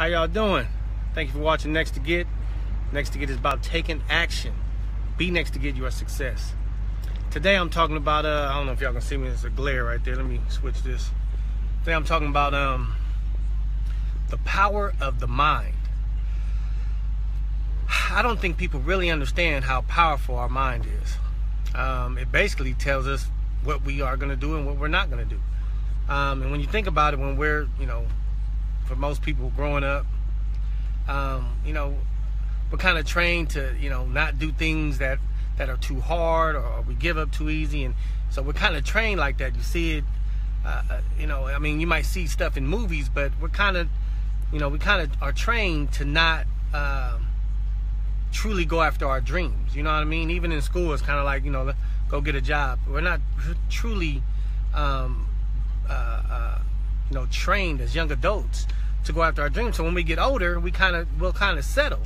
How y'all doing? Thank you for watching NEXT2GET. Next to Get is about taking action. Be next to get your success. Today I'm talking about uh I don't know if y'all can see me, there's a glare right there. Let me switch this. Today I'm talking about um the power of the mind. I don't think people really understand how powerful our mind is. Um, it basically tells us what we are going to do and what we're not going to do. Um, and when you think about it, when we're, you know, for most people growing up, um, you know, we're kind of trained to, you know, not do things that that are too hard or we give up too easy, and so we're kind of trained like that. You see it, uh, uh, you know. I mean, you might see stuff in movies, but we're kind of, you know, we kind of are trained to not. Um, truly go after our dreams. You know what I mean? Even in school, it's kind of like you know, go get a job. We're not truly, um, uh, uh, you know, trained as young adults to go after our dreams. So when we get older, we kind of will kind of settle,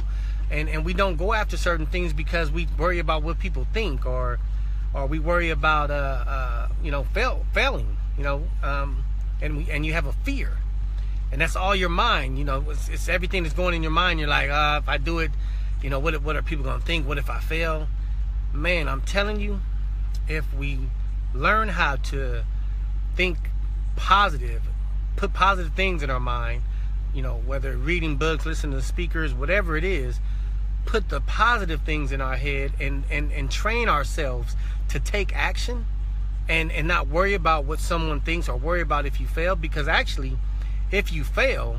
and and we don't go after certain things because we worry about what people think or or we worry about uh, uh you know fail failing. You know, um, and we and you have a fear. And that's all your mind, you know. It's, it's everything that's going in your mind. You're like, uh, if I do it, you know, what, what are people going to think? What if I fail? Man, I'm telling you, if we learn how to think positive, put positive things in our mind, you know, whether reading books, listening to speakers, whatever it is, put the positive things in our head and, and, and train ourselves to take action and, and not worry about what someone thinks or worry about if you fail. Because actually, if you fail,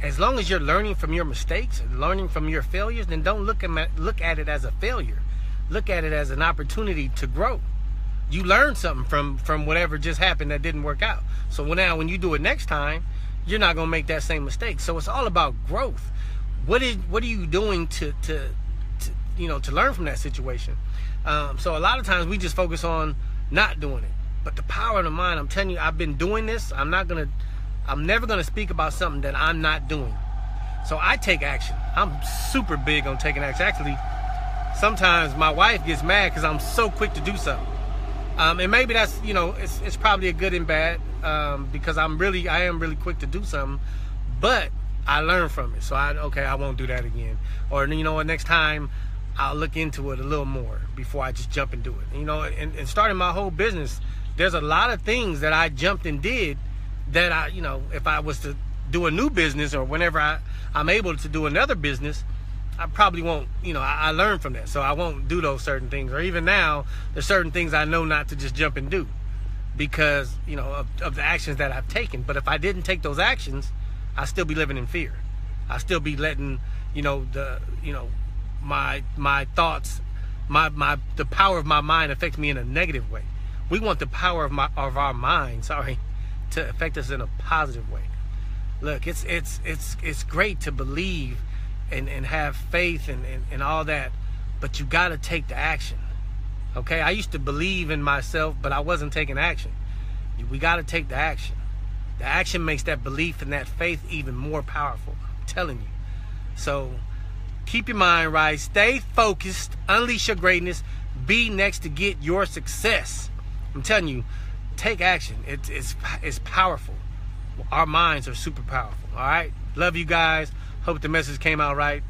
as long as you're learning from your mistakes and learning from your failures, then don't look at look at it as a failure. Look at it as an opportunity to grow. You learn something from from whatever just happened that didn't work out. So now when you do it next time, you're not gonna make that same mistake. So it's all about growth. What is what are you doing to to, to you know to learn from that situation? Um, so a lot of times we just focus on not doing it. But the power of the mind, I'm telling you, I've been doing this. I'm not gonna I'm never going to speak about something that I'm not doing. So I take action. I'm super big on taking action. Actually, sometimes my wife gets mad because I'm so quick to do something. Um, and maybe that's you know it's, it's probably a good and bad um, because I'm really I am really quick to do something, but I learn from it. So I okay I won't do that again. Or you know what next time I'll look into it a little more before I just jump and do it. You know, and, and starting my whole business, there's a lot of things that I jumped and did that I, you know, if I was to do a new business or whenever I, I'm able to do another business, I probably won't, you know, I, I learn from that. So I won't do those certain things. Or even now, there's certain things I know not to just jump and do because, you know, of, of the actions that I've taken. But if I didn't take those actions, I'd still be living in fear. I'd still be letting, you know, the, you know, my, my thoughts, my, my, the power of my mind affect me in a negative way. We want the power of my, of our mind, sorry, to affect us in a positive way. Look, it's it's it's it's great to believe and, and have faith and, and, and all that, but you gotta take the action. Okay, I used to believe in myself, but I wasn't taking action. We gotta take the action. The action makes that belief and that faith even more powerful. I'm telling you. So keep your mind right, stay focused, unleash your greatness, be next to get your success. I'm telling you, take action. It's it's it's powerful. Our minds are super powerful. All right. Love you guys. Hope the message came out right.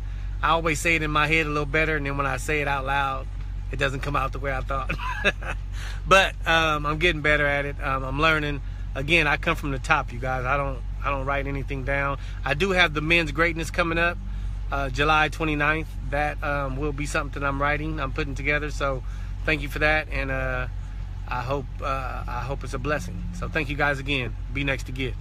I always say it in my head a little better, and then when I say it out loud, it doesn't come out the way I thought. but um, I'm getting better at it. Um, I'm learning. Again, I come from the top, you guys. I don't I don't write anything down. I do have the men's greatness coming up, uh, July 29th. That um, will be something I'm writing. I'm putting together. So thank you for that, and. Uh, I hope uh, I hope it's a blessing. So thank you guys again. Be next to get.